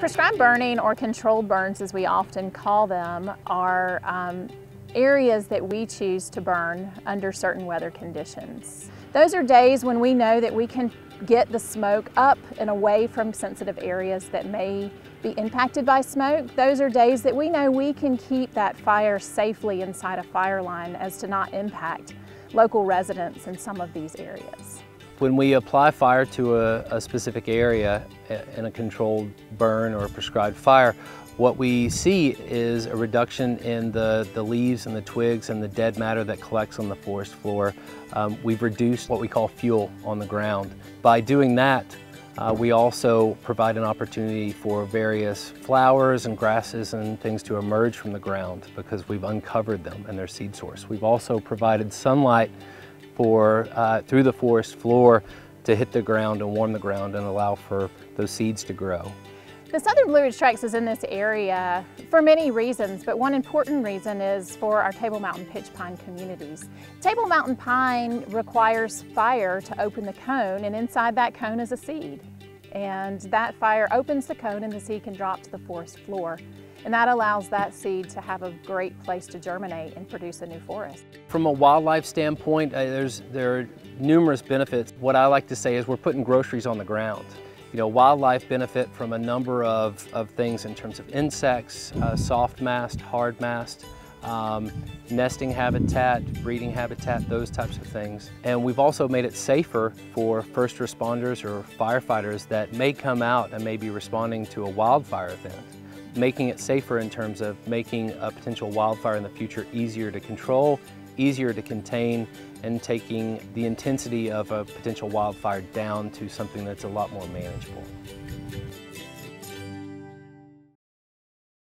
Prescribed burning or controlled burns as we often call them are um, areas that we choose to burn under certain weather conditions. Those are days when we know that we can get the smoke up and away from sensitive areas that may be impacted by smoke. Those are days that we know we can keep that fire safely inside a fire line as to not impact local residents in some of these areas. When we apply fire to a, a specific area in a controlled burn or prescribed fire, what we see is a reduction in the, the leaves and the twigs and the dead matter that collects on the forest floor. Um, we've reduced what we call fuel on the ground. By doing that, uh, we also provide an opportunity for various flowers and grasses and things to emerge from the ground because we've uncovered them and their seed source. We've also provided sunlight for, uh, through the forest floor to hit the ground and warm the ground and allow for those seeds to grow. The Southern Blue Ridge Trax is in this area for many reasons, but one important reason is for our Table Mountain pitch pine communities. Table Mountain pine requires fire to open the cone, and inside that cone is a seed. And that fire opens the cone and the seed can drop to the forest floor. And that allows that seed to have a great place to germinate and produce a new forest. From a wildlife standpoint, uh, there's, there are numerous benefits. What I like to say is we're putting groceries on the ground. You know, wildlife benefit from a number of, of things in terms of insects, uh, soft mast, hard mast, um, nesting habitat, breeding habitat, those types of things. And we've also made it safer for first responders or firefighters that may come out and may be responding to a wildfire event making it safer in terms of making a potential wildfire in the future easier to control, easier to contain, and taking the intensity of a potential wildfire down to something that's a lot more manageable.